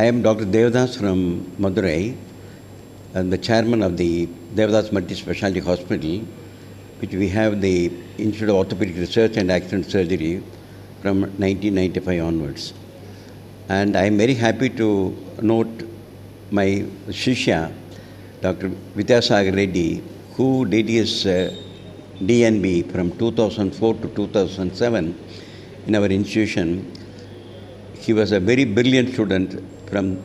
I am Dr. Devadas from Madurai. I'm the chairman of the Devadas Multi Specialty Hospital, which we have the Institute of Orthopedic Research and Accident Surgery from 1995 onwards. And I am very happy to note my Shishya, Dr. Vidyasagar Reddy, who did his uh, DNB from 2004 to 2007 in our institution. He was a very brilliant student from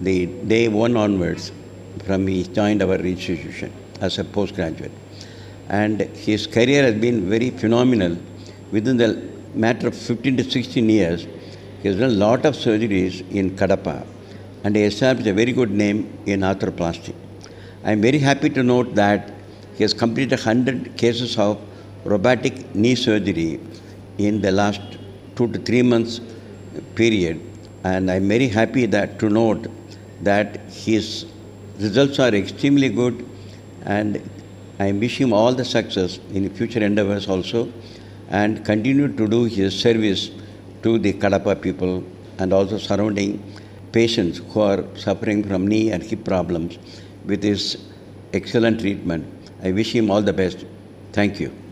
the day one onwards, from he joined our institution as a postgraduate. And his career has been very phenomenal. Within the matter of 15 to 16 years, he has done a lot of surgeries in Kadapa and he established a very good name in arthroplasty. I am very happy to note that he has completed 100 cases of robotic knee surgery in the last two to three months period. And I'm very happy that to note that his results are extremely good and I wish him all the success in future endeavors also and continue to do his service to the Kadapa people and also surrounding patients who are suffering from knee and hip problems with his excellent treatment. I wish him all the best. Thank you.